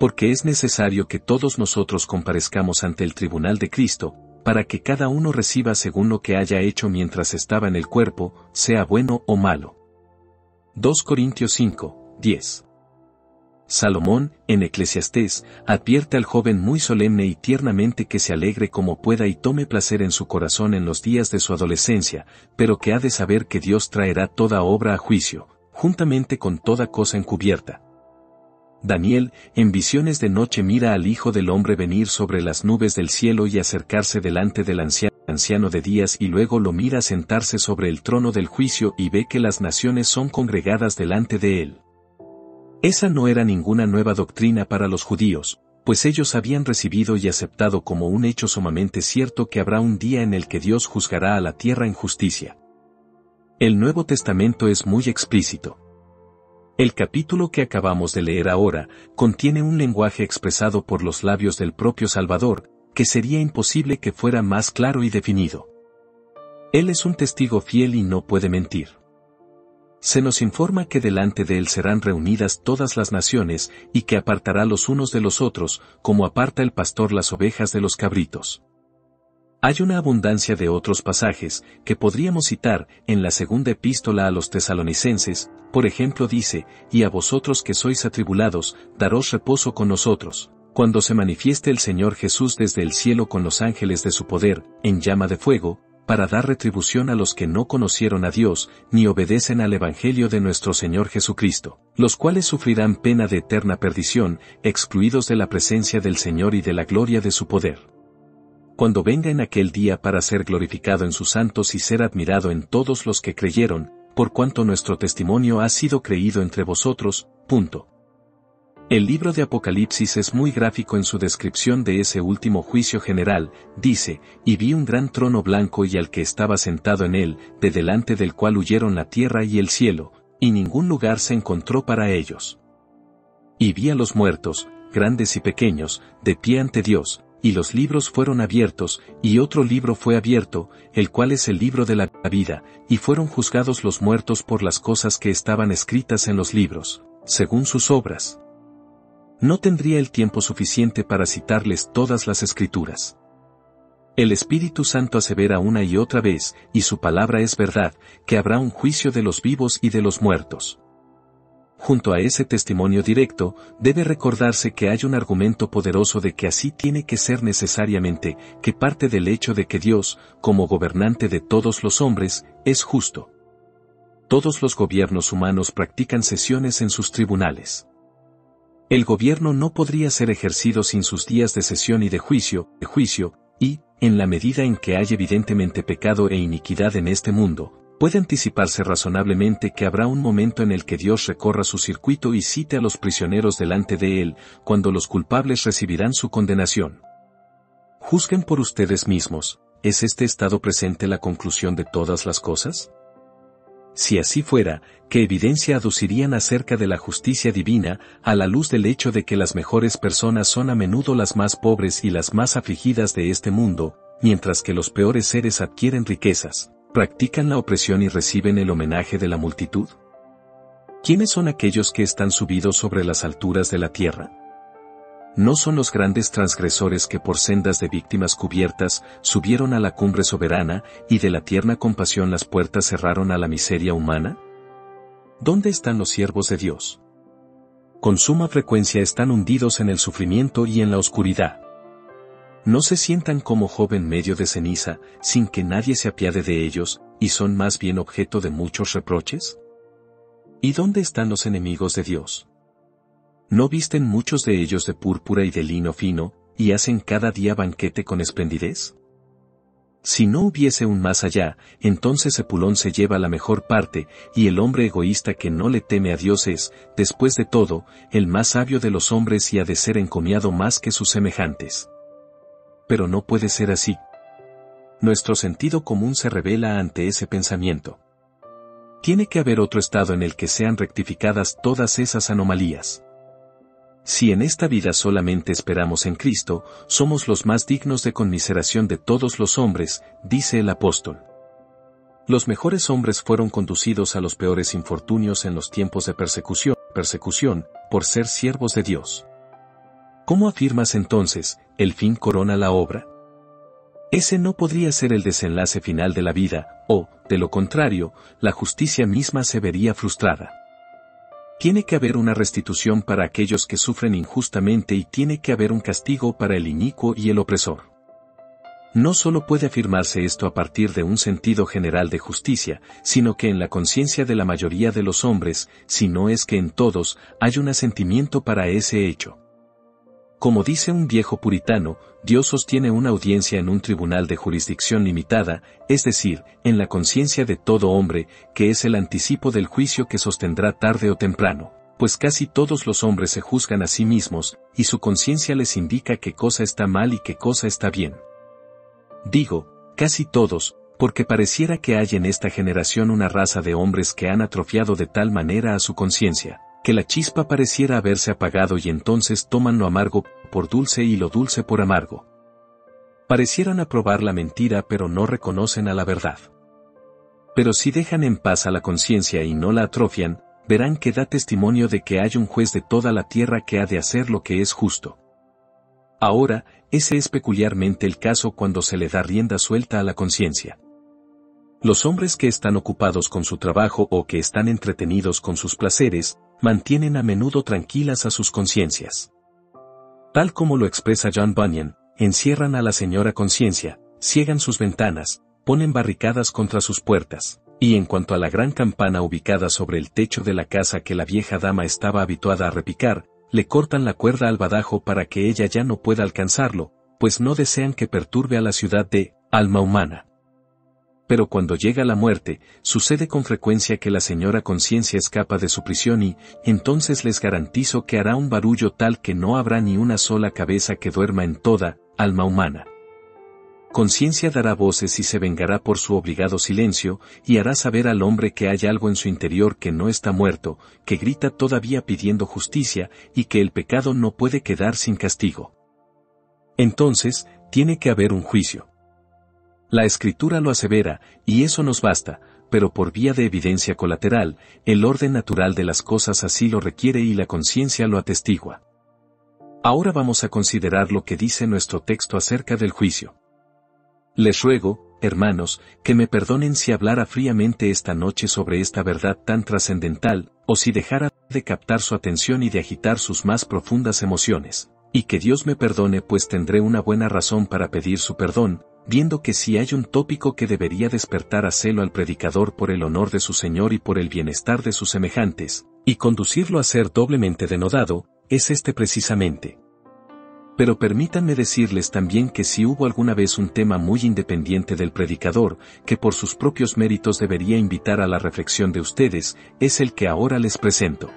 Porque es necesario que todos nosotros comparezcamos ante el tribunal de Cristo, para que cada uno reciba según lo que haya hecho mientras estaba en el cuerpo, sea bueno o malo. 2 Corintios 5, 10. Salomón, en Eclesiastés, advierte al joven muy solemne y tiernamente que se alegre como pueda y tome placer en su corazón en los días de su adolescencia, pero que ha de saber que Dios traerá toda obra a juicio, juntamente con toda cosa encubierta. Daniel, en visiones de noche mira al Hijo del Hombre venir sobre las nubes del cielo y acercarse delante del anciano, de días y luego lo mira sentarse sobre el trono del juicio y ve que las naciones son congregadas delante de él. Esa no era ninguna nueva doctrina para los judíos, pues ellos habían recibido y aceptado como un hecho sumamente cierto que habrá un día en el que Dios juzgará a la tierra en justicia. El Nuevo Testamento es muy explícito. El capítulo que acabamos de leer ahora contiene un lenguaje expresado por los labios del propio Salvador, que sería imposible que fuera más claro y definido. Él es un testigo fiel y no puede mentir. Se nos informa que delante de él serán reunidas todas las naciones, y que apartará los unos de los otros, como aparta el pastor las ovejas de los cabritos. Hay una abundancia de otros pasajes, que podríamos citar, en la segunda epístola a los tesalonicenses, por ejemplo dice, y a vosotros que sois atribulados, daros reposo con nosotros, cuando se manifieste el Señor Jesús desde el cielo con los ángeles de su poder, en llama de fuego, para dar retribución a los que no conocieron a Dios, ni obedecen al Evangelio de nuestro Señor Jesucristo, los cuales sufrirán pena de eterna perdición, excluidos de la presencia del Señor y de la gloria de su poder. Cuando venga en aquel día para ser glorificado en sus santos y ser admirado en todos los que creyeron, por cuanto nuestro testimonio ha sido creído entre vosotros, punto. El libro de Apocalipsis es muy gráfico en su descripción de ese último juicio general, dice, y vi un gran trono blanco y al que estaba sentado en él, de delante del cual huyeron la tierra y el cielo, y ningún lugar se encontró para ellos. Y vi a los muertos, grandes y pequeños, de pie ante Dios, y los libros fueron abiertos, y otro libro fue abierto, el cual es el libro de la vida, y fueron juzgados los muertos por las cosas que estaban escritas en los libros, según sus obras. No tendría el tiempo suficiente para citarles todas las escrituras. El Espíritu Santo asevera una y otra vez, y su palabra es verdad, que habrá un juicio de los vivos y de los muertos. Junto a ese testimonio directo, debe recordarse que hay un argumento poderoso de que así tiene que ser necesariamente, que parte del hecho de que Dios, como gobernante de todos los hombres, es justo. Todos los gobiernos humanos practican sesiones en sus tribunales. El gobierno no podría ser ejercido sin sus días de sesión y de juicio, de juicio, y, en la medida en que hay evidentemente pecado e iniquidad en este mundo, puede anticiparse razonablemente que habrá un momento en el que Dios recorra su circuito y cite a los prisioneros delante de él, cuando los culpables recibirán su condenación. Juzguen por ustedes mismos, ¿es este estado presente la conclusión de todas las cosas? Si así fuera, ¿qué evidencia aducirían acerca de la justicia divina, a la luz del hecho de que las mejores personas son a menudo las más pobres y las más afligidas de este mundo, mientras que los peores seres adquieren riquezas, practican la opresión y reciben el homenaje de la multitud? ¿Quiénes son aquellos que están subidos sobre las alturas de la tierra? no son los grandes transgresores que por sendas de víctimas cubiertas subieron a la cumbre soberana y de la tierna compasión las puertas cerraron a la miseria humana? ¿Dónde están los siervos de Dios? Con suma frecuencia están hundidos en el sufrimiento y en la oscuridad. No se sientan como joven medio de ceniza, sin que nadie se apiade de ellos, y son más bien objeto de muchos reproches? ¿Y dónde están los enemigos de Dios? ¿No visten muchos de ellos de púrpura y de lino fino, y hacen cada día banquete con esplendidez? Si no hubiese un más allá, entonces Epulón se lleva la mejor parte, y el hombre egoísta que no le teme a Dios es, después de todo, el más sabio de los hombres y ha de ser encomiado más que sus semejantes. Pero no puede ser así. Nuestro sentido común se revela ante ese pensamiento. Tiene que haber otro estado en el que sean rectificadas todas esas anomalías. Si en esta vida solamente esperamos en Cristo, somos los más dignos de conmiseración de todos los hombres, dice el apóstol. Los mejores hombres fueron conducidos a los peores infortunios en los tiempos de persecución, persecución, por ser siervos de Dios. ¿Cómo afirmas entonces, el fin corona la obra? Ese no podría ser el desenlace final de la vida, o, de lo contrario, la justicia misma se vería frustrada. Tiene que haber una restitución para aquellos que sufren injustamente y tiene que haber un castigo para el inicuo y el opresor. No solo puede afirmarse esto a partir de un sentido general de justicia, sino que en la conciencia de la mayoría de los hombres, si no es que en todos, hay un asentimiento para ese hecho. Como dice un viejo puritano, Dios sostiene una audiencia en un tribunal de jurisdicción limitada, es decir, en la conciencia de todo hombre, que es el anticipo del juicio que sostendrá tarde o temprano, pues casi todos los hombres se juzgan a sí mismos, y su conciencia les indica qué cosa está mal y qué cosa está bien. Digo, casi todos, porque pareciera que hay en esta generación una raza de hombres que han atrofiado de tal manera a su conciencia, que la chispa pareciera haberse apagado y entonces toman lo amargo por dulce y lo dulce por amargo. Parecieran aprobar la mentira pero no reconocen a la verdad. Pero si dejan en paz a la conciencia y no la atrofian, verán que da testimonio de que hay un juez de toda la tierra que ha de hacer lo que es justo. Ahora, ese es peculiarmente el caso cuando se le da rienda suelta a la conciencia. Los hombres que están ocupados con su trabajo o que están entretenidos con sus placeres, mantienen a menudo tranquilas a sus conciencias. Tal como lo expresa John Bunyan, encierran a la señora conciencia, ciegan sus ventanas, ponen barricadas contra sus puertas, y en cuanto a la gran campana ubicada sobre el techo de la casa que la vieja dama estaba habituada a repicar, le cortan la cuerda al badajo para que ella ya no pueda alcanzarlo, pues no desean que perturbe a la ciudad de alma humana pero cuando llega la muerte, sucede con frecuencia que la señora conciencia escapa de su prisión y, entonces les garantizo que hará un barullo tal que no habrá ni una sola cabeza que duerma en toda, alma humana. Conciencia dará voces y se vengará por su obligado silencio, y hará saber al hombre que hay algo en su interior que no está muerto, que grita todavía pidiendo justicia, y que el pecado no puede quedar sin castigo. Entonces, tiene que haber un juicio. La escritura lo asevera, y eso nos basta, pero por vía de evidencia colateral, el orden natural de las cosas así lo requiere y la conciencia lo atestigua. Ahora vamos a considerar lo que dice nuestro texto acerca del juicio. Les ruego, hermanos, que me perdonen si hablara fríamente esta noche sobre esta verdad tan trascendental, o si dejara de captar su atención y de agitar sus más profundas emociones. Y que Dios me perdone pues tendré una buena razón para pedir su perdón, viendo que si hay un tópico que debería despertar a celo al predicador por el honor de su Señor y por el bienestar de sus semejantes, y conducirlo a ser doblemente denodado, es este precisamente. Pero permítanme decirles también que si hubo alguna vez un tema muy independiente del predicador, que por sus propios méritos debería invitar a la reflexión de ustedes, es el que ahora les presento.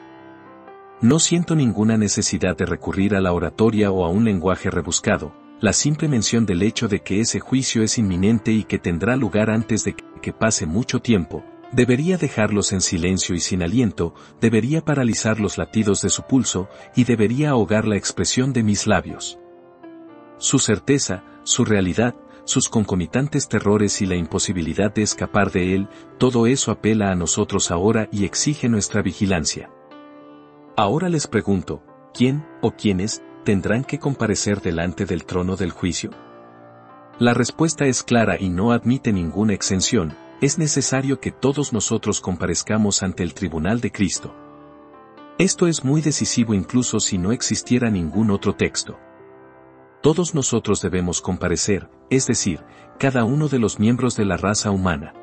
No siento ninguna necesidad de recurrir a la oratoria o a un lenguaje rebuscado, la simple mención del hecho de que ese juicio es inminente y que tendrá lugar antes de que pase mucho tiempo, debería dejarlos en silencio y sin aliento, debería paralizar los latidos de su pulso, y debería ahogar la expresión de mis labios. Su certeza, su realidad, sus concomitantes terrores y la imposibilidad de escapar de él, todo eso apela a nosotros ahora y exige nuestra vigilancia. Ahora les pregunto, ¿quién o quiénes tendrán que comparecer delante del trono del juicio? La respuesta es clara y no admite ninguna exención, es necesario que todos nosotros comparezcamos ante el tribunal de Cristo. Esto es muy decisivo incluso si no existiera ningún otro texto. Todos nosotros debemos comparecer, es decir, cada uno de los miembros de la raza humana.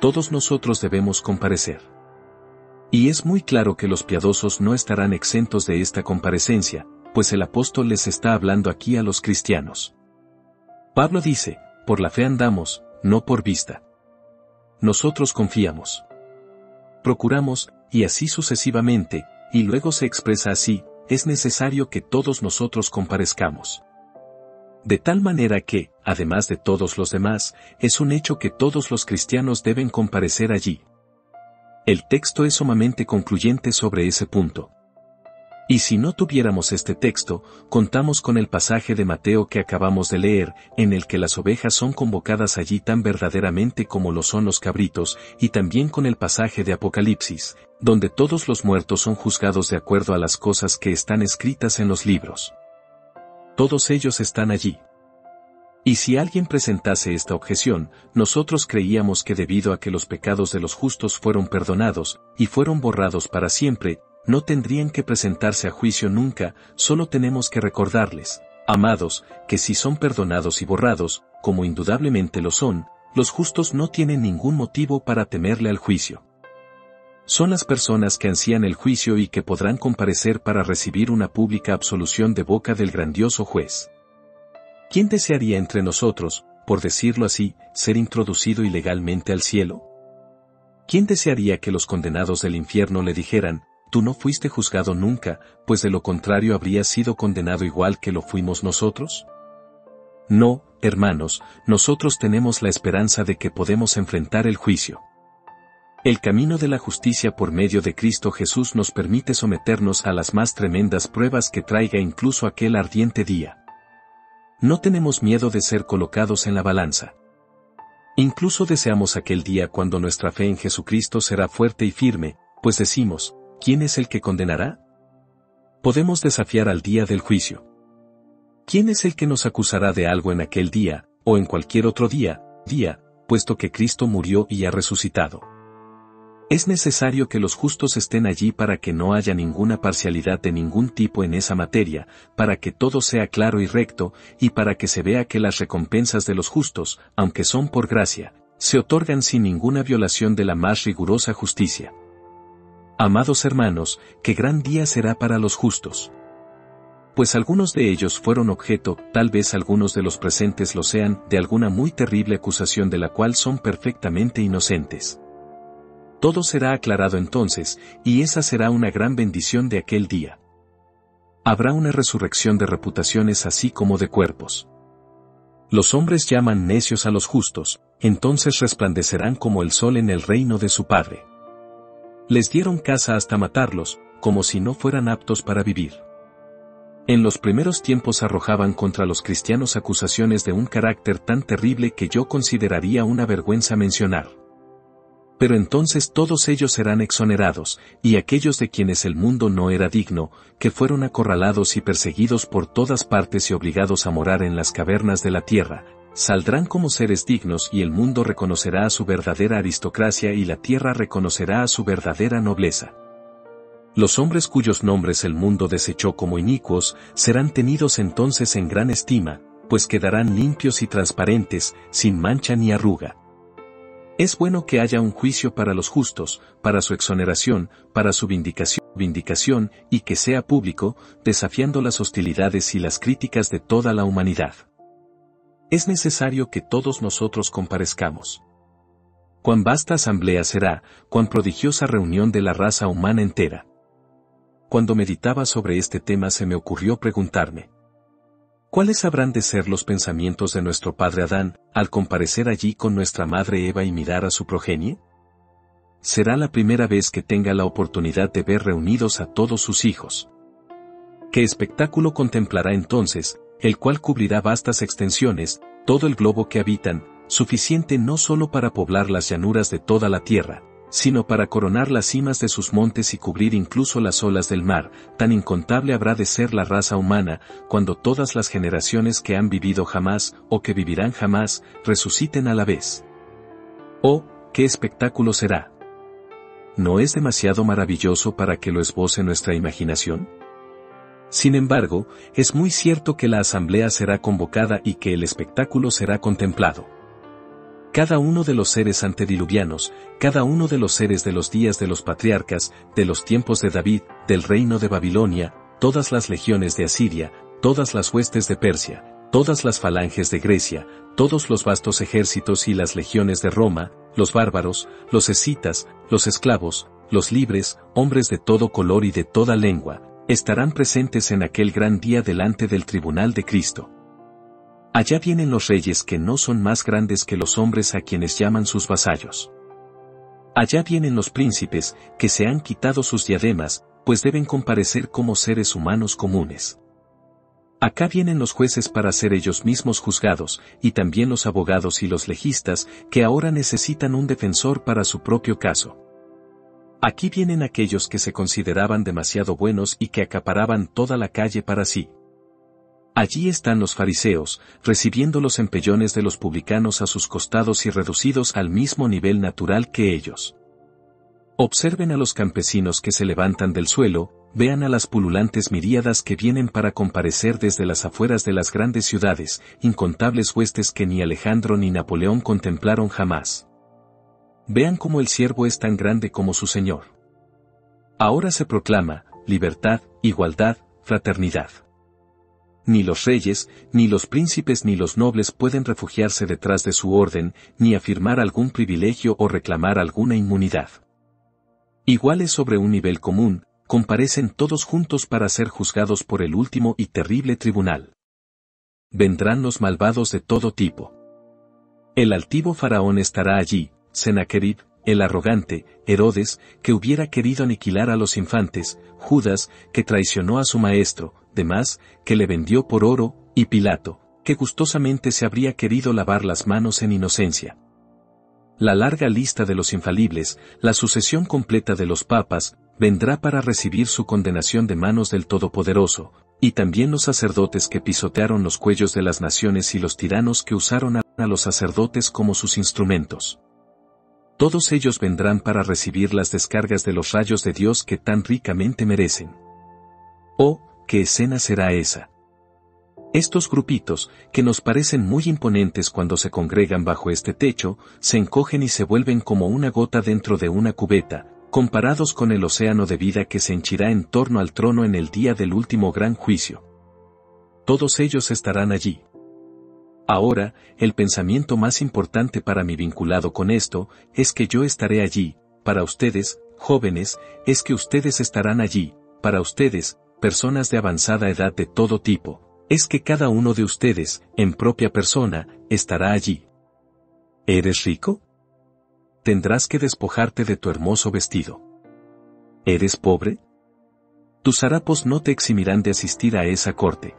Todos nosotros debemos comparecer. Y es muy claro que los piadosos no estarán exentos de esta comparecencia, pues el apóstol les está hablando aquí a los cristianos. Pablo dice, por la fe andamos, no por vista. Nosotros confiamos. Procuramos, y así sucesivamente, y luego se expresa así, es necesario que todos nosotros comparezcamos. De tal manera que, además de todos los demás, es un hecho que todos los cristianos deben comparecer allí. El texto es sumamente concluyente sobre ese punto. Y si no tuviéramos este texto, contamos con el pasaje de Mateo que acabamos de leer, en el que las ovejas son convocadas allí tan verdaderamente como lo son los cabritos, y también con el pasaje de Apocalipsis, donde todos los muertos son juzgados de acuerdo a las cosas que están escritas en los libros. todos ellos están allí. Y si alguien presentase esta objeción, nosotros creíamos que debido a que los pecados de los justos fueron perdonados, y fueron borrados para siempre, no tendrían que presentarse a juicio nunca, solo tenemos que recordarles, amados, que si son perdonados y borrados, como indudablemente lo son, los justos no tienen ningún motivo para temerle al juicio. Son las personas que ansían el juicio y que podrán comparecer para recibir una pública absolución de boca del grandioso juez. ¿Quién desearía entre nosotros, por decirlo así, ser introducido ilegalmente al cielo? ¿Quién desearía que los condenados del infierno le dijeran, tú no fuiste juzgado nunca, pues de lo contrario habrías sido condenado igual que lo fuimos nosotros? No, hermanos, nosotros tenemos la esperanza de que podemos enfrentar el juicio. El camino de la justicia por medio de Cristo Jesús nos permite someternos a las más tremendas pruebas que traiga incluso aquel ardiente día. No tenemos miedo de ser colocados en la balanza. Incluso deseamos aquel día cuando nuestra fe en Jesucristo será fuerte y firme, pues decimos, ¿quién es el que condenará? Podemos desafiar al día del juicio. ¿Quién es el que nos acusará de algo en aquel día, o en cualquier otro día, día, puesto que Cristo murió y ha resucitado? Es necesario que los justos estén allí para que no haya ninguna parcialidad de ningún tipo en esa materia, para que todo sea claro y recto, y para que se vea que las recompensas de los justos, aunque son por gracia, se otorgan sin ninguna violación de la más rigurosa justicia. Amados hermanos, qué gran día será para los justos. Pues algunos de ellos fueron objeto, tal vez algunos de los presentes lo sean, de alguna muy terrible acusación de la cual son perfectamente inocentes. Todo será aclarado entonces, y esa será una gran bendición de aquel día. Habrá una resurrección de reputaciones así como de cuerpos. Los hombres llaman necios a los justos, entonces resplandecerán como el sol en el reino de su Padre. Les dieron casa hasta matarlos, como si no fueran aptos para vivir. En los primeros tiempos arrojaban contra los cristianos acusaciones de un carácter tan terrible que yo consideraría una vergüenza mencionar. Pero entonces todos ellos serán exonerados, y aquellos de quienes el mundo no era digno, que fueron acorralados y perseguidos por todas partes y obligados a morar en las cavernas de la tierra, saldrán como seres dignos y el mundo reconocerá a su verdadera aristocracia y la tierra reconocerá a su verdadera nobleza. Los hombres cuyos nombres el mundo desechó como inicuos, serán tenidos entonces en gran estima, pues quedarán limpios y transparentes, sin mancha ni arruga. Es bueno que haya un juicio para los justos, para su exoneración, para su vindicación, vindicación, y que sea público, desafiando las hostilidades y las críticas de toda la humanidad. Es necesario que todos nosotros comparezcamos. Cuán vasta asamblea será, cuán prodigiosa reunión de la raza humana entera. Cuando meditaba sobre este tema se me ocurrió preguntarme, ¿Cuáles habrán de ser los pensamientos de nuestro padre Adán, al comparecer allí con nuestra madre Eva y mirar a su progenie? Será la primera vez que tenga la oportunidad de ver reunidos a todos sus hijos. ¿Qué espectáculo contemplará entonces, el cual cubrirá vastas extensiones, todo el globo que habitan, suficiente no solo para poblar las llanuras de toda la tierra, sino para coronar las cimas de sus montes y cubrir incluso las olas del mar, tan incontable habrá de ser la raza humana, cuando todas las generaciones que han vivido jamás, o que vivirán jamás, resuciten a la vez. Oh, qué espectáculo será. ¿No es demasiado maravilloso para que lo esboce nuestra imaginación? Sin embargo, es muy cierto que la asamblea será convocada y que el espectáculo será contemplado. Cada uno de los seres antediluvianos, cada uno de los seres de los días de los patriarcas, de los tiempos de David, del reino de Babilonia, todas las legiones de Asiria, todas las huestes de Persia, todas las falanges de Grecia, todos los vastos ejércitos y las legiones de Roma, los bárbaros, los escitas, los esclavos, los libres, hombres de todo color y de toda lengua, estarán presentes en aquel gran día delante del tribunal de Cristo. Allá vienen los reyes que no son más grandes que los hombres a quienes llaman sus vasallos. Allá vienen los príncipes, que se han quitado sus diademas, pues deben comparecer como seres humanos comunes. Acá vienen los jueces para ser ellos mismos juzgados, y también los abogados y los legistas, que ahora necesitan un defensor para su propio caso. Aquí vienen aquellos que se consideraban demasiado buenos y que acaparaban toda la calle para sí. Allí están los fariseos, recibiendo los empellones de los publicanos a sus costados y reducidos al mismo nivel natural que ellos. Observen a los campesinos que se levantan del suelo, vean a las pululantes miríadas que vienen para comparecer desde las afueras de las grandes ciudades, incontables huestes que ni Alejandro ni Napoleón contemplaron jamás. Vean cómo el siervo es tan grande como su Señor. Ahora se proclama, libertad, igualdad, fraternidad. Ni los reyes, ni los príncipes ni los nobles pueden refugiarse detrás de su orden, ni afirmar algún privilegio o reclamar alguna inmunidad. Iguales sobre un nivel común, comparecen todos juntos para ser juzgados por el último y terrible tribunal. Vendrán los malvados de todo tipo. El altivo faraón estará allí, Sennacherib, el arrogante, Herodes, que hubiera querido aniquilar a los infantes, Judas, que traicionó a su maestro, demás, que le vendió por oro, y Pilato, que gustosamente se habría querido lavar las manos en inocencia. La larga lista de los infalibles, la sucesión completa de los papas, vendrá para recibir su condenación de manos del Todopoderoso, y también los sacerdotes que pisotearon los cuellos de las naciones y los tiranos que usaron a, los sacerdotes como sus instrumentos. Todos ellos vendrán para recibir las descargas de los rayos de Dios que tan ricamente merecen. Oh, ¿qué escena será esa? Estos grupitos, que nos parecen muy imponentes cuando se congregan bajo este techo, se encogen y se vuelven como una gota dentro de una cubeta, comparados con el océano de vida que se henchirá en torno al trono en el día del último gran juicio. Todos ellos estarán allí. Ahora, el pensamiento más importante para mí vinculado con esto, es que yo estaré allí, para ustedes, jóvenes, es que ustedes estarán allí, para ustedes, personas de avanzada edad de todo tipo, es que cada uno de ustedes, en propia persona, estará allí. ¿Eres rico? Tendrás que despojarte de tu hermoso vestido. ¿Eres pobre? Tus harapos no te eximirán de asistir a esa corte.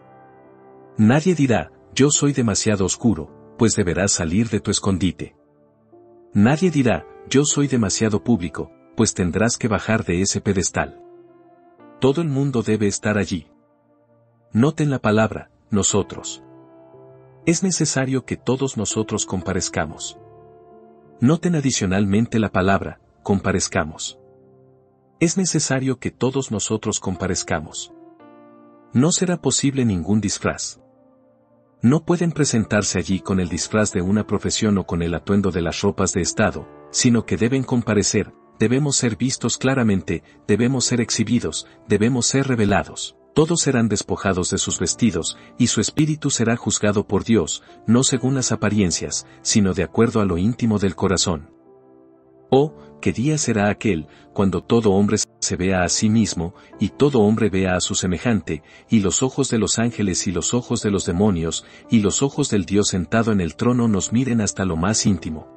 Nadie dirá, yo soy demasiado oscuro, pues deberás salir de tu escondite. Nadie dirá, yo soy demasiado público, pues tendrás que bajar de ese pedestal. Todo el mundo debe estar allí. Noten la palabra, nosotros. Es necesario que todos nosotros comparezcamos. Noten adicionalmente la palabra, comparezcamos. Es necesario que todos nosotros comparezcamos. No será posible ningún disfraz. No pueden presentarse allí con el disfraz de una profesión o con el atuendo de las ropas de Estado, sino que deben comparecer, debemos ser vistos claramente, debemos ser exhibidos, debemos ser revelados todos serán despojados de sus vestidos, y su espíritu será juzgado por Dios, no según las apariencias, sino de acuerdo a lo íntimo del corazón. Oh, ¿qué día será aquel, cuando todo hombre se vea a sí mismo, y todo hombre vea a su semejante, y los ojos de los ángeles y los ojos de los demonios, y los ojos del Dios sentado en el trono nos miren hasta lo más íntimo?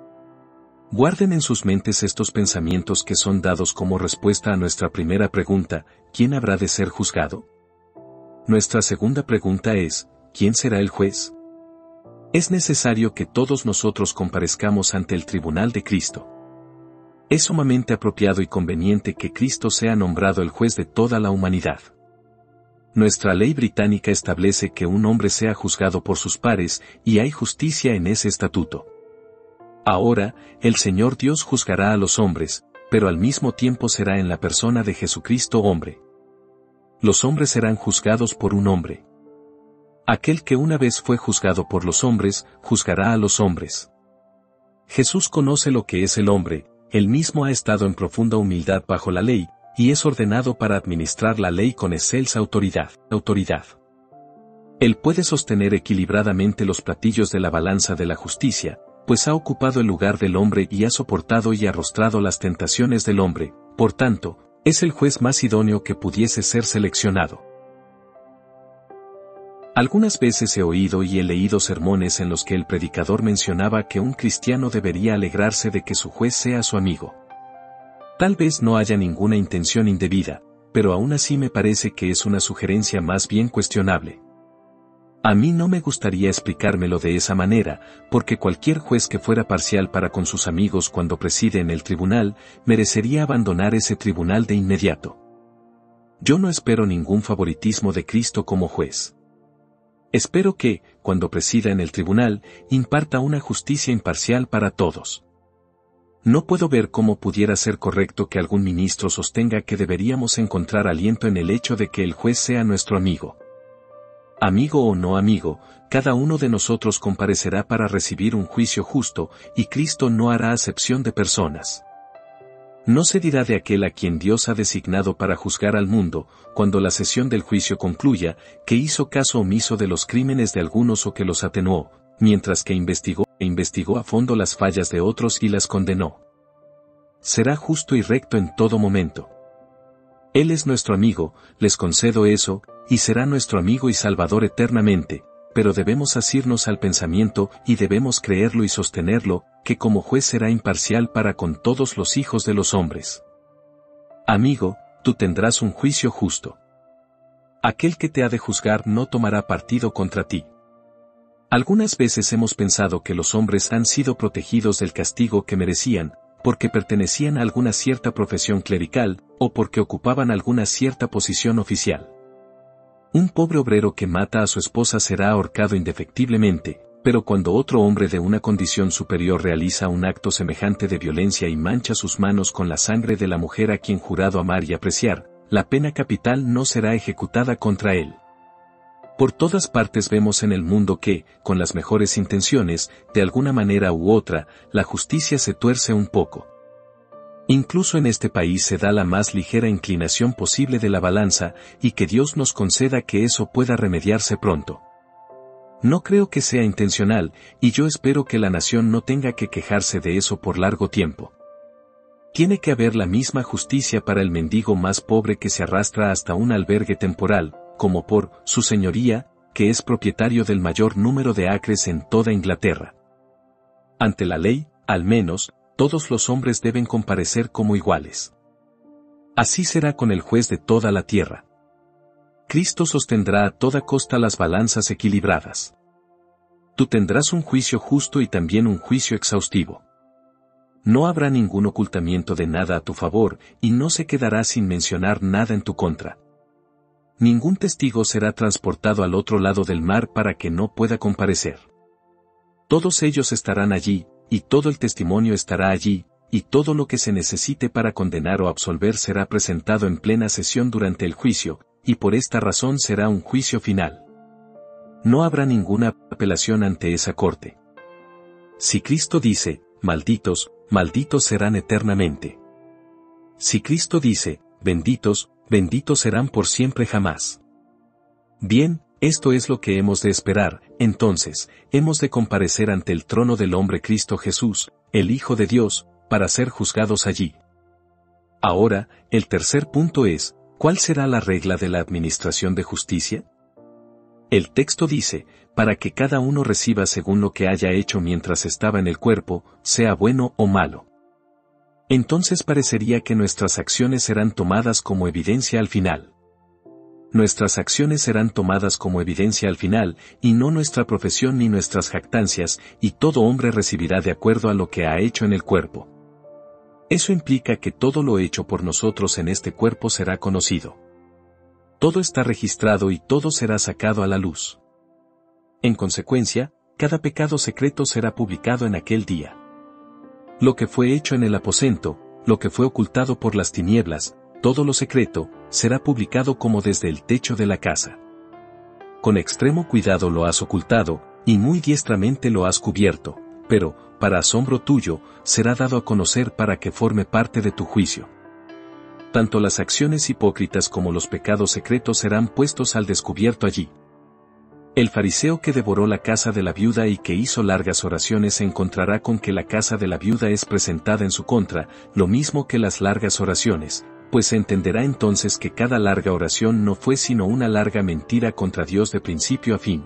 Guarden en sus mentes estos pensamientos que son dados como respuesta a nuestra primera pregunta, ¿quién habrá de ser juzgado? Nuestra segunda pregunta es, ¿quién será el juez? Es necesario que todos nosotros comparezcamos ante el tribunal de Cristo. Es sumamente apropiado y conveniente que Cristo sea nombrado el juez de toda la humanidad. Nuestra ley británica establece que un hombre sea juzgado por sus pares, y hay justicia en ese estatuto. Ahora, el Señor Dios juzgará a los hombres, pero al mismo tiempo será en la persona de Jesucristo hombre los hombres serán juzgados por un hombre. Aquel que una vez fue juzgado por los hombres, juzgará a los hombres. Jesús conoce lo que es el hombre, él mismo ha estado en profunda humildad bajo la ley, y es ordenado para administrar la ley con excelsa autoridad. autoridad. Él puede sostener equilibradamente los platillos de la balanza de la justicia, pues ha ocupado el lugar del hombre y ha soportado y arrostrado las tentaciones del hombre, por tanto, es el juez más idóneo que pudiese ser seleccionado. Algunas veces he oído y he leído sermones en los que el predicador mencionaba que un cristiano debería alegrarse de que su juez sea su amigo. Tal vez no haya ninguna intención indebida, pero aún así me parece que es una sugerencia más bien cuestionable. A mí no me gustaría explicármelo de esa manera, porque cualquier juez que fuera parcial para con sus amigos cuando preside en el tribunal, merecería abandonar ese tribunal de inmediato. Yo no espero ningún favoritismo de Cristo como juez. Espero que, cuando presida en el tribunal, imparta una justicia imparcial para todos. No puedo ver cómo pudiera ser correcto que algún ministro sostenga que deberíamos encontrar aliento en el hecho de que el juez sea nuestro amigo. Amigo o no amigo, cada uno de nosotros comparecerá para recibir un juicio justo, y Cristo no hará acepción de personas. No se dirá de aquel a quien Dios ha designado para juzgar al mundo, cuando la sesión del juicio concluya, que hizo caso omiso de los crímenes de algunos o que los atenuó, mientras que investigó e investigó a fondo las fallas de otros y las condenó. Será justo y recto en todo momento. Él es nuestro amigo, les concedo eso, y será nuestro amigo y salvador eternamente, pero debemos asirnos al pensamiento y debemos creerlo y sostenerlo, que como juez será imparcial para con todos los hijos de los hombres. Amigo, tú tendrás un juicio justo. Aquel que te ha de juzgar no tomará partido contra ti. Algunas veces hemos pensado que los hombres han sido protegidos del castigo que merecían, porque pertenecían a alguna cierta profesión clerical, o porque ocupaban alguna cierta posición oficial. Un pobre obrero que mata a su esposa será ahorcado indefectiblemente, pero cuando otro hombre de una condición superior realiza un acto semejante de violencia y mancha sus manos con la sangre de la mujer a quien jurado amar y apreciar, la pena capital no será ejecutada contra él. Por todas partes vemos en el mundo que, con las mejores intenciones, de alguna manera u otra, la justicia se tuerce un poco. Incluso en este país se da la más ligera inclinación posible de la balanza, y que Dios nos conceda que eso pueda remediarse pronto. No creo que sea intencional, y yo espero que la nación no tenga que quejarse de eso por largo tiempo. Tiene que haber la misma justicia para el mendigo más pobre que se arrastra hasta un albergue temporal, como por su señoría, que es propietario del mayor número de acres en toda Inglaterra. Ante la ley, al menos, todos los hombres deben comparecer como iguales. Así será con el juez de toda la tierra. Cristo sostendrá a toda costa las balanzas equilibradas. Tú tendrás un juicio justo y también un juicio exhaustivo. No habrá ningún ocultamiento de nada a tu favor, y no se quedará sin mencionar nada en tu contra ningún testigo será transportado al otro lado del mar para que no pueda comparecer. Todos ellos estarán allí, y todo el testimonio estará allí, y todo lo que se necesite para condenar o absolver será presentado en plena sesión durante el juicio, y por esta razón será un juicio final. No habrá ninguna apelación ante esa corte. Si Cristo dice, malditos, malditos serán eternamente. Si Cristo dice, benditos, benditos serán por siempre jamás. Bien, esto es lo que hemos de esperar, entonces, hemos de comparecer ante el trono del hombre Cristo Jesús, el Hijo de Dios, para ser juzgados allí. Ahora, el tercer punto es, ¿cuál será la regla de la administración de justicia? El texto dice, para que cada uno reciba según lo que haya hecho mientras estaba en el cuerpo, sea bueno o malo entonces parecería que nuestras acciones serán tomadas como evidencia al final. Nuestras acciones serán tomadas como evidencia al final, y no nuestra profesión ni nuestras jactancias, y todo hombre recibirá de acuerdo a lo que ha hecho en el cuerpo. Eso implica que todo lo hecho por nosotros en este cuerpo será conocido. Todo está registrado y todo será sacado a la luz. En consecuencia, cada pecado secreto será publicado en aquel día. Lo que fue hecho en el aposento, lo que fue ocultado por las tinieblas, todo lo secreto, será publicado como desde el techo de la casa. Con extremo cuidado lo has ocultado, y muy diestramente lo has cubierto, pero, para asombro tuyo, será dado a conocer para que forme parte de tu juicio. Tanto las acciones hipócritas como los pecados secretos serán puestos al descubierto allí. El fariseo que devoró la casa de la viuda y que hizo largas oraciones se encontrará con que la casa de la viuda es presentada en su contra, lo mismo que las largas oraciones, pues se entenderá entonces que cada larga oración no fue sino una larga mentira contra Dios de principio a fin.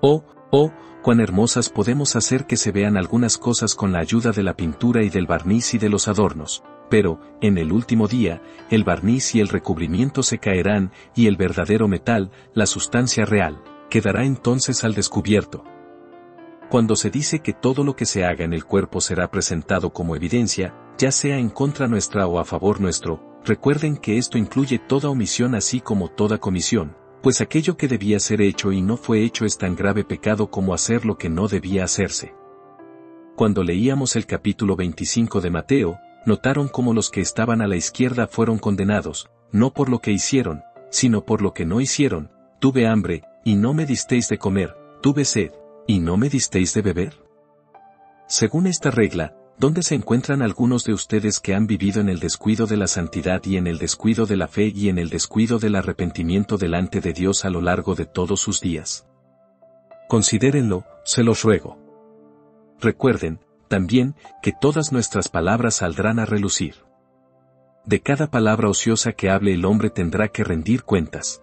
Oh, oh, cuán hermosas podemos hacer que se vean algunas cosas con la ayuda de la pintura y del barniz y de los adornos, pero, en el último día, el barniz y el recubrimiento se caerán, y el verdadero metal, la sustancia real, quedará entonces al descubierto. Cuando se dice que todo lo que se haga en el cuerpo será presentado como evidencia, ya sea en contra nuestra o a favor nuestro, recuerden que esto incluye toda omisión así como toda comisión, Pues aquello que debía ser hecho y no fue hecho es tan grave pecado como hacer lo que no debía hacerse. Cuando leíamos el capítulo 25 de Mateo, notaron cómo los que estaban a la izquierda fueron condenados, no por lo que hicieron, sino por lo que no hicieron, tuve hambre, y no me disteis de comer, tuve sed, y no me disteis de beber. Según esta regla, ¿dónde se encuentran algunos de ustedes que han vivido en el descuido de la santidad y en el descuido de la fe y en el descuido del arrepentimiento delante de Dios a lo largo de todos sus días? Considérenlo, se los ruego. Recuerden, también, que todas nuestras palabras saldrán a relucir. De cada palabra ociosa que hable el hombre tendrá que rendir cuentas.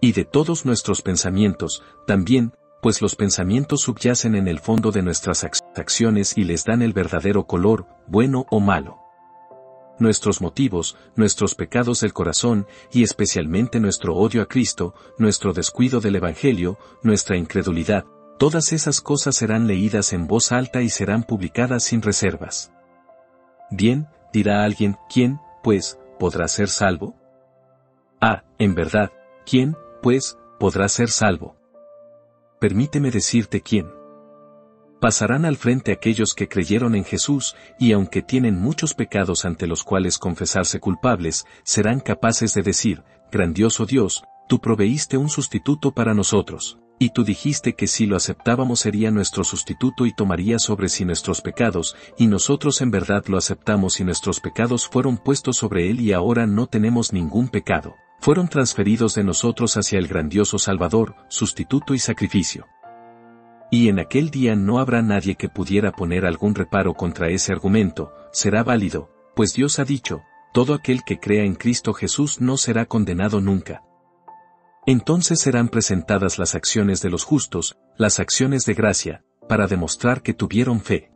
Y de todos nuestros pensamientos, también, pues los pensamientos subyacen en el fondo de nuestras acciones y les dan el verdadero color, bueno o malo. Nuestros motivos, nuestros pecados del corazón, y especialmente nuestro odio a Cristo, nuestro descuido del Evangelio, nuestra incredulidad, todas esas cosas serán leídas en voz alta y serán publicadas sin reservas. Bien, dirá alguien, ¿quién, pues, podrá ser salvo? Ah, en verdad, ¿quién, pues, podrá ser salvo? Permíteme decirte quién. Pasarán al frente aquellos que creyeron en Jesús, y aunque tienen muchos pecados ante los cuales confesarse culpables, serán capaces de decir, grandioso Dios, tú proveíste un sustituto para nosotros. Y tú dijiste que si lo aceptábamos sería nuestro sustituto y tomaría sobre sí nuestros pecados, y nosotros en verdad lo aceptamos y nuestros pecados fueron puestos sobre él y ahora no tenemos ningún pecado. Fueron transferidos de nosotros hacia el grandioso Salvador, sustituto y sacrificio. Y en aquel día no habrá nadie que pudiera poner algún reparo contra ese argumento, será válido, pues Dios ha dicho, todo aquel que crea en Cristo Jesús no será condenado nunca, entonces serán presentadas las acciones de los justos, las acciones de gracia, para demostrar que tuvieron fe.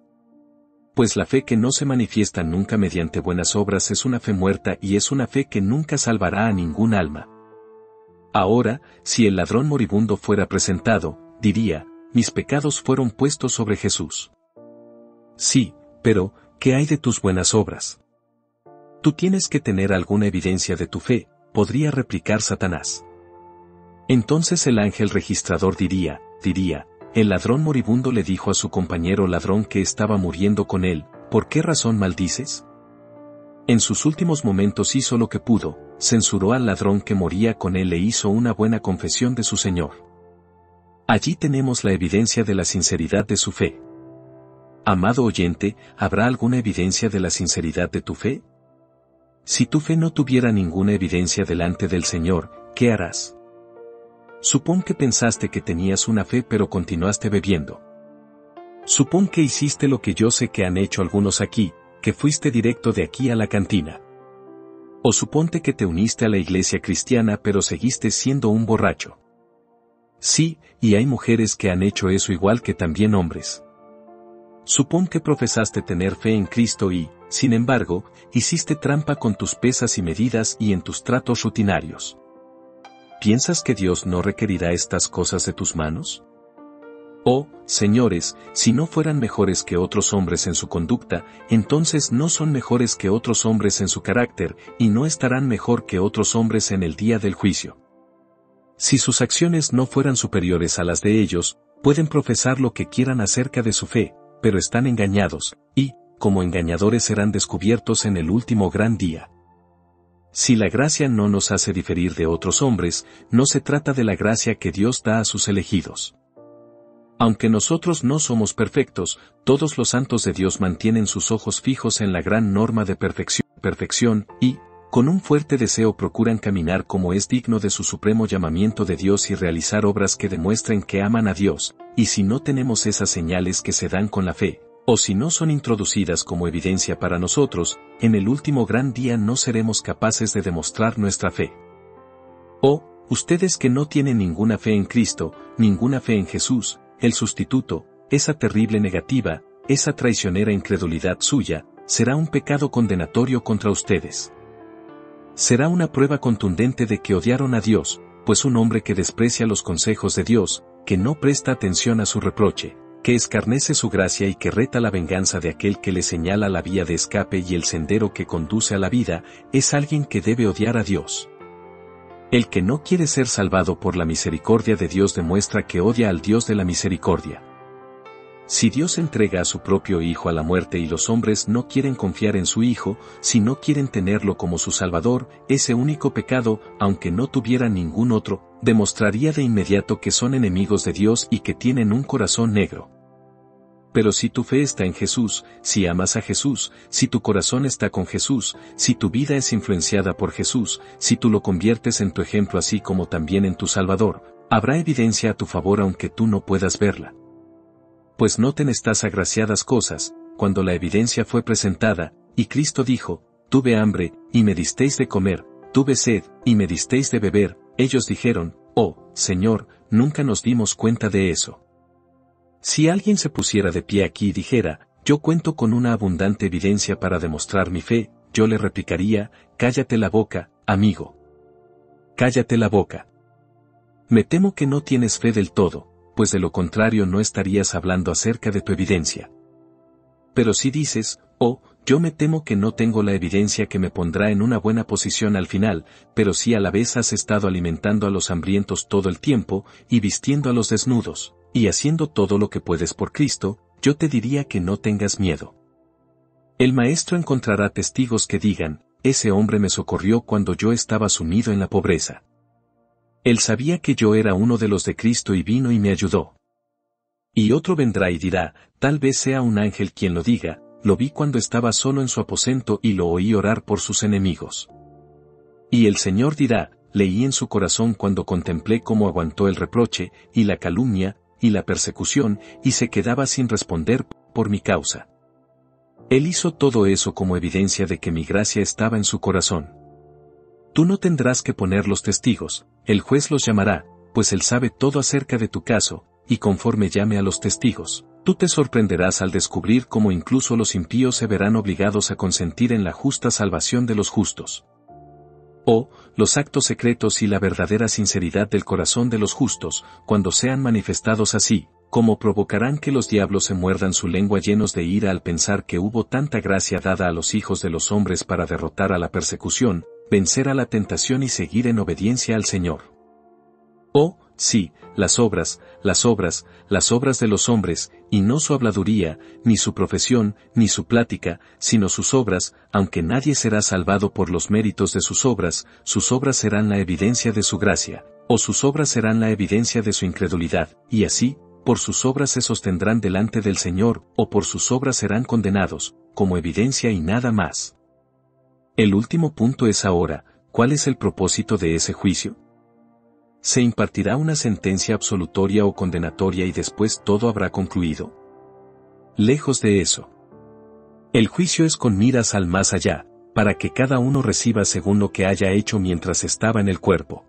Pues la fe que no se manifiesta nunca mediante buenas obras es una fe muerta y es una fe que nunca salvará a ningún alma. Ahora, si el ladrón moribundo fuera presentado, diría, mis pecados fueron puestos sobre Jesús. Sí, pero, ¿qué hay de tus buenas obras? Tú tienes que tener alguna evidencia de tu fe, podría replicar Satanás. Entonces el ángel registrador diría, diría, el ladrón moribundo le dijo a su compañero ladrón que estaba muriendo con él, ¿por qué razón maldices? En sus últimos momentos hizo lo que pudo, censuró al ladrón que moría con él e hizo una buena confesión de su Señor. Allí tenemos la evidencia de la sinceridad de su fe. Amado oyente, ¿habrá alguna evidencia de la sinceridad de tu fe? Si tu fe no tuviera ninguna evidencia delante del Señor, ¿qué harás? Supón que pensaste que tenías una fe pero continuaste bebiendo. Supón que hiciste lo que yo sé que han hecho algunos aquí, que fuiste directo de aquí a la cantina. O suponte que te uniste a la iglesia cristiana pero seguiste siendo un borracho. Sí, y hay mujeres que han hecho eso igual que también hombres. Supón que profesaste tener fe en Cristo y, sin embargo, hiciste trampa con tus pesas y medidas y en tus tratos rutinarios. ¿Piensas que Dios no requerirá estas cosas de tus manos? Oh, señores, si no fueran mejores que otros hombres en su conducta, entonces no son mejores que otros hombres en su carácter, y no estarán mejor que otros hombres en el día del juicio. Si sus acciones no fueran superiores a las de ellos, pueden profesar lo que quieran acerca de su fe, pero están engañados, y, como engañadores serán descubiertos en el último gran día. Si la gracia no nos hace diferir de otros hombres, no se trata de la gracia que Dios da a sus elegidos. Aunque nosotros no somos perfectos, todos los santos de Dios mantienen sus ojos fijos en la gran norma de perfección, perfección y, con un fuerte deseo procuran caminar como es digno de su supremo llamamiento de Dios y realizar obras que demuestren que aman a Dios, y si no tenemos esas señales que se dan con la fe, o si no son introducidas como evidencia para nosotros, en el último gran día no seremos capaces de demostrar nuestra fe. O, ustedes que no tienen ninguna fe en Cristo, ninguna fe en Jesús, el sustituto, esa terrible negativa, esa traicionera incredulidad suya, será un pecado condenatorio contra ustedes. Será una prueba contundente de que odiaron a Dios, pues un hombre que desprecia los consejos de Dios, que no presta atención a su reproche, que escarnece su gracia y que reta la venganza de aquel que le señala la vía de escape y el sendero que conduce a la vida, es alguien que debe odiar a Dios. El que no quiere ser salvado por la misericordia de Dios demuestra que odia al Dios de la misericordia. Si Dios entrega a su propio Hijo a la muerte y los hombres no quieren confiar en su Hijo, si no quieren tenerlo como su Salvador, ese único pecado, aunque no tuviera ningún otro, demostraría de inmediato que son enemigos de Dios y que tienen un corazón negro. Pero si tu fe está en Jesús, si amas a Jesús, si tu corazón está con Jesús, si tu vida es influenciada por Jesús, si tú lo conviertes en tu ejemplo así como también en tu Salvador, habrá evidencia a tu favor aunque tú no puedas verla pues noten estas agraciadas cosas, cuando la evidencia fue presentada, y Cristo dijo, tuve hambre, y me disteis de comer, tuve sed, y me disteis de beber, ellos dijeron, oh, Señor, nunca nos dimos cuenta de eso. Si alguien se pusiera de pie aquí y dijera, yo cuento con una abundante evidencia para demostrar mi fe, yo le replicaría, cállate la boca, amigo. Cállate la boca. Me temo que no tienes fe del todo, pues de lo contrario no estarías hablando acerca de tu evidencia. Pero si dices, oh, yo me temo que no tengo la evidencia que me pondrá en una buena posición al final, pero si a la vez has estado alimentando a los hambrientos todo el tiempo, y vistiendo a los desnudos, y haciendo todo lo que puedes por Cristo, yo te diría que no tengas miedo. El Maestro encontrará testigos que digan, ese hombre me socorrió cuando yo estaba sumido en la pobreza. Él sabía que yo era uno de los de Cristo y vino y me ayudó. Y otro vendrá y dirá, tal vez sea un ángel quien lo diga, lo vi cuando estaba solo en su aposento y lo oí orar por sus enemigos. Y el Señor dirá, leí en su corazón cuando contemplé cómo aguantó el reproche, y la calumnia, y la persecución, y se quedaba sin responder por mi causa. Él hizo todo eso como evidencia de que mi gracia estaba en su corazón. Tú no tendrás que poner los testigos, el juez los llamará, pues él sabe todo acerca de tu caso, y conforme llame a los testigos, tú te sorprenderás al descubrir cómo incluso los impíos se verán obligados a consentir en la justa salvación de los justos. O, los actos secretos y la verdadera sinceridad del corazón de los justos, cuando sean manifestados así, como provocarán que los diablos se muerdan su lengua llenos de ira al pensar que hubo tanta gracia dada a los hijos de los hombres para derrotar a la persecución, vencer a la tentación y seguir en obediencia al Señor. Oh, sí, las obras, las obras, las obras de los hombres, y no su habladuría, ni su profesión, ni su plática, sino sus obras, aunque nadie será salvado por los méritos de sus obras, sus obras serán la evidencia de su gracia, o sus obras serán la evidencia de su incredulidad, y así, por sus obras se sostendrán delante del Señor, o por sus obras serán condenados, como evidencia y nada más. El último punto es ahora, ¿cuál es el propósito de ese juicio? ¿Se impartirá una sentencia absolutoria o condenatoria y después todo habrá concluido? Lejos de eso. El juicio es con miras al más allá, para que cada uno reciba según lo que haya hecho mientras estaba en el cuerpo.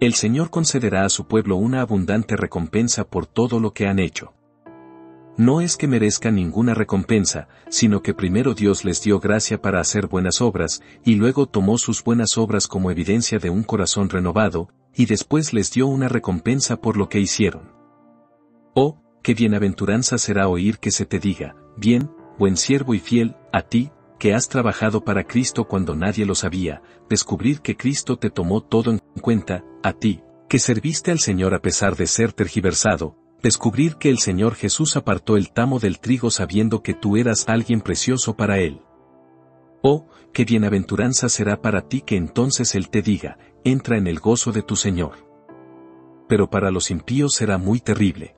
El Señor concederá a su pueblo una abundante recompensa por todo lo que han hecho no es que merezcan ninguna recompensa, sino que primero Dios les dio gracia para hacer buenas obras, y luego tomó sus buenas obras como evidencia de un corazón renovado, y después les dio una recompensa por lo que hicieron. Oh, qué bienaventuranza será oír que se te diga, bien, buen siervo y fiel, a ti, que has trabajado para Cristo cuando nadie lo sabía, descubrir que Cristo te tomó todo en cuenta, a ti, que serviste al Señor a pesar de ser tergiversado, descubrir que el Señor Jesús apartó el tamo del trigo sabiendo que tú eras alguien precioso para Él. Oh, qué bienaventuranza será para ti que entonces Él te diga, entra en el gozo de tu Señor. Pero para los impíos será muy terrible.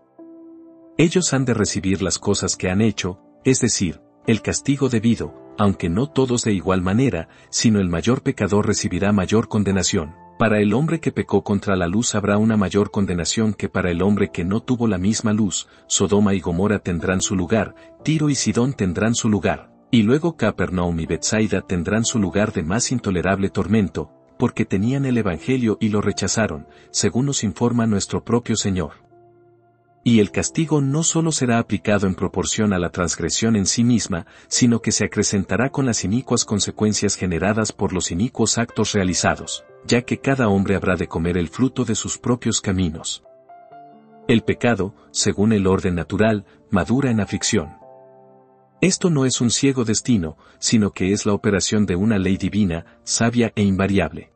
Ellos han de recibir las cosas que han hecho, es decir, el castigo debido, aunque no todos de igual manera, sino el mayor pecador recibirá mayor condenación. Para el hombre que pecó contra la luz habrá una mayor condenación que para el hombre que no tuvo la misma luz, Sodoma y Gomorra tendrán su lugar, Tiro y Sidón tendrán su lugar, y luego Capernaum y Bethsaida tendrán su lugar de más intolerable tormento, porque tenían el Evangelio y lo rechazaron, según nos informa nuestro propio Señor. Y el castigo no solo será aplicado en proporción a la transgresión en sí misma, sino que se acrecentará con las inicuas consecuencias generadas por los inicuos actos realizados, ya que cada hombre habrá de comer el fruto de sus propios caminos. El pecado, según el orden natural, madura en aflicción. Esto no es un ciego destino, sino que es la operación de una ley divina, sabia e invariable.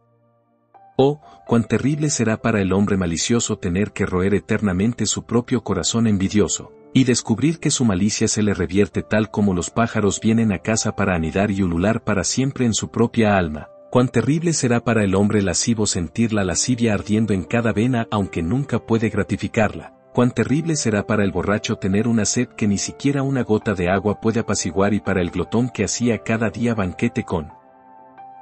Oh, cuán terrible será para el hombre malicioso tener que roer eternamente su propio corazón envidioso, y descubrir que su malicia se le revierte tal como los pájaros vienen a casa para anidar y ulular para siempre en su propia alma. Cuán terrible será para el hombre lascivo sentir la lascivia ardiendo en cada vena aunque nunca puede gratificarla. Cuán terrible será para el borracho tener una sed que ni siquiera una gota de agua puede apaciguar y para el glotón que hacía cada día banquete con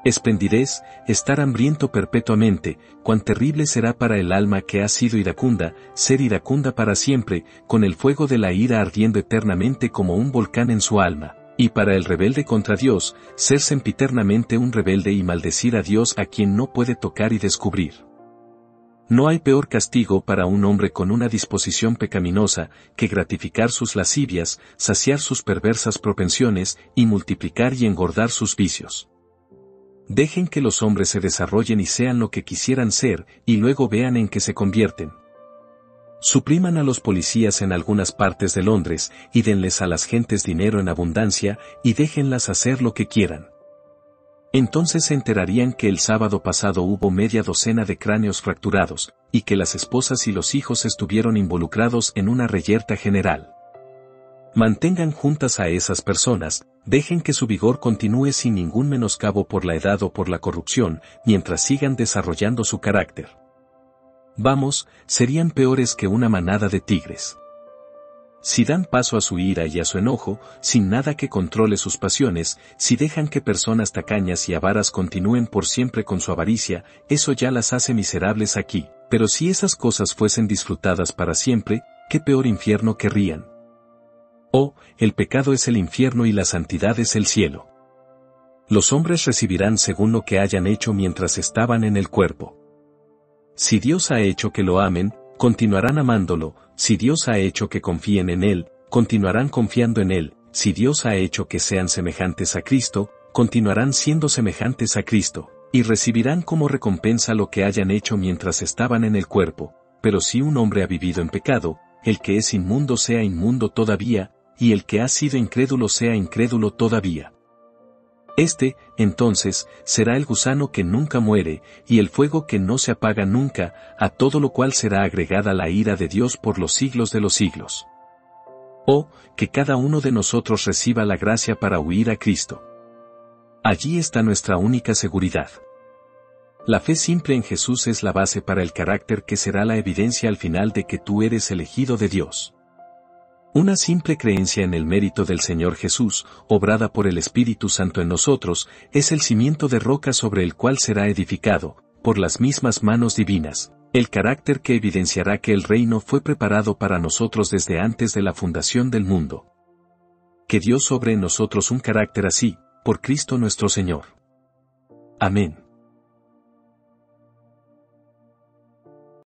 esplendidez, estar hambriento perpetuamente, cuán terrible será para el alma que ha sido iracunda, ser iracunda para siempre, con el fuego de la ira ardiendo eternamente como un volcán en su alma, y para el rebelde contra Dios, ser sempiternamente un rebelde y maldecir a Dios a quien no puede tocar y descubrir. No hay peor castigo para un hombre con una disposición pecaminosa que gratificar sus lascivias, saciar sus perversas propensiones y multiplicar y engordar sus vicios. Dejen que los hombres se desarrollen y sean lo que quisieran ser, y luego vean en qué se convierten. Supriman a los policías en algunas partes de Londres, y denles a las gentes dinero en abundancia, y déjenlas hacer lo que quieran. Entonces se enterarían que el sábado pasado hubo media docena de cráneos fracturados, y que las esposas y los hijos estuvieron involucrados en una reyerta general. Mantengan juntas a esas personas, dejen que su vigor continúe sin ningún menoscabo por la edad o por la corrupción, mientras sigan desarrollando su carácter. Vamos, serían peores que una manada de tigres. Si dan paso a su ira y a su enojo, sin nada que controle sus pasiones, si dejan que personas tacañas y avaras continúen por siempre con su avaricia, eso ya las hace miserables aquí, pero si esas cosas fuesen disfrutadas para siempre, qué peor infierno querrían. Oh, el pecado es el infierno y la santidad es el cielo. Los hombres recibirán según lo que hayan hecho mientras estaban en el cuerpo. Si Dios ha hecho que lo amen, continuarán amándolo, si Dios ha hecho que confíen en Él, continuarán confiando en Él, si Dios ha hecho que sean semejantes a Cristo, continuarán siendo semejantes a Cristo, y recibirán como recompensa lo que hayan hecho mientras estaban en el cuerpo, pero si un hombre ha vivido en pecado, el que es inmundo sea inmundo todavía, y el que ha sido incrédulo sea incrédulo todavía. Este, entonces, será el gusano que nunca muere, y el fuego que no se apaga nunca, a todo lo cual será agregada la ira de Dios por los siglos de los siglos. Oh, que cada uno de nosotros reciba la gracia para huir a Cristo. Allí está nuestra única seguridad. La fe simple en Jesús es la base para el carácter que será la evidencia al final de que tú eres elegido de Dios. Una simple creencia en el mérito del Señor Jesús, obrada por el Espíritu Santo en nosotros, es el cimiento de roca sobre el cual será edificado, por las mismas manos divinas, el carácter que evidenciará que el reino fue preparado para nosotros desde antes de la fundación del mundo. Que Dios sobre en nosotros un carácter así, por Cristo nuestro Señor. Amén.